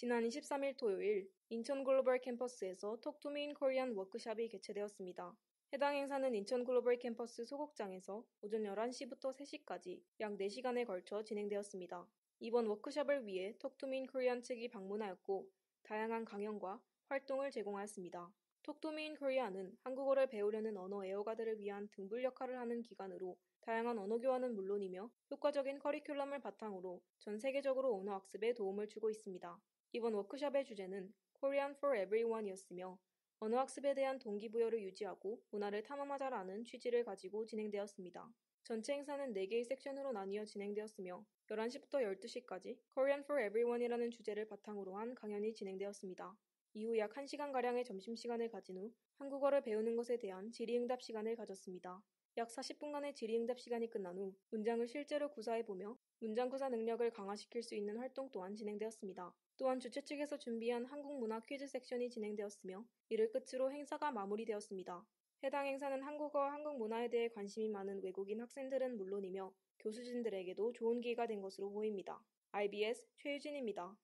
지난 23일 토요일 인천 글로벌 캠퍼스에서 Talk To Me In Korean 워크샵이 개최되었습니다. 해당 행사는 인천 글로벌 캠퍼스 소극장에서 오전 11시부터 3시까지 약 4시간에 걸쳐 진행되었습니다. 이번 워크샵을 위해 Talk To Me In Korean 측이 방문하였고 다양한 강연과 활동을 제공하였습니다. 톡투미인 코리안은 한국어를 배우려는 언어 애호가들을 위한 등불 역할을 하는 기관으로 다양한 언어 교환은 물론이며 효과적인 커리큘럼을 바탕으로 전 세계적으로 언어 학습에 도움을 주고 있습니다. 이번 워크숍의 주제는 Korean for Everyone이었으며 언어 학습에 대한 동기부여를 유지하고 문화를 탐험하자라는 취지를 가지고 진행되었습니다. 전체 행사는 4개의 섹션으로 나뉘어 진행되었으며 11시부터 12시까지 Korean for Everyone이라는 주제를 바탕으로 한 강연이 진행되었습니다. 이후 약 1시간가량의 점심시간을 가진 후 한국어를 배우는 것에 대한 질의응답 시간을 가졌습니다. 약 40분간의 질의응답 시간이 끝난 후 문장을 실제로 구사해보며 문장 구사 능력을 강화시킬 수 있는 활동 또한 진행되었습니다. 또한 주최 측에서 준비한 한국 문화 퀴즈 섹션이 진행되었으며 이를 끝으로 행사가 마무리되었습니다. 해당 행사는 한국어와 한국 문화에 대해 관심이 많은 외국인 학생들은 물론이며 교수진들에게도 좋은 기회가 된 것으로 보입니다. IBS 최유진입니다.